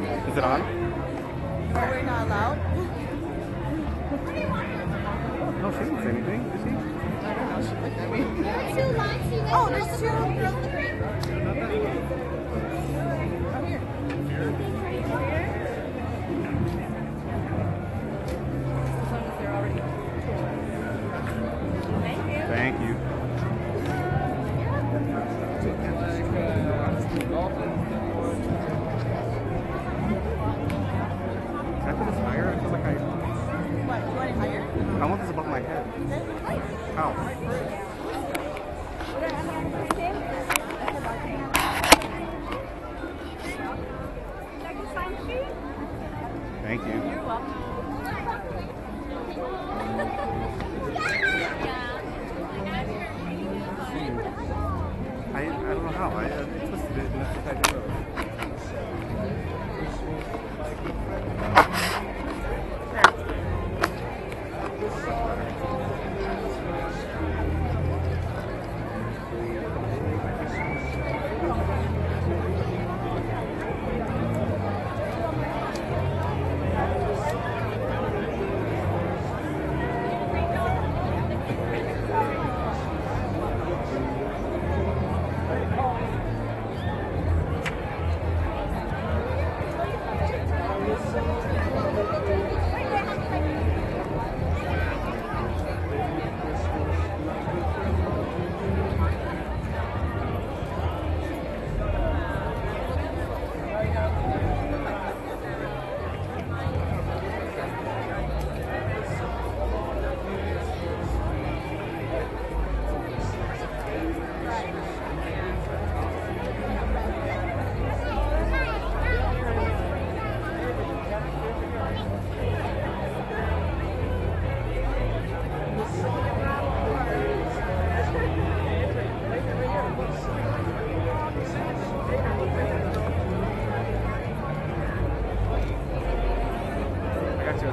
Is it on? Or we're not allowed? No, she didn't say anything, did she? I don't know. She looked at me. Two lines, you. Oh, there's two. Come here. As long as they're already. Thank you. Thank you. My head. How? Thank you. You're welcome. I, I don't know how. I uh, twisted it and that's what I did.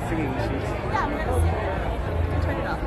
Singing sheet. Yeah, see. Turn it off.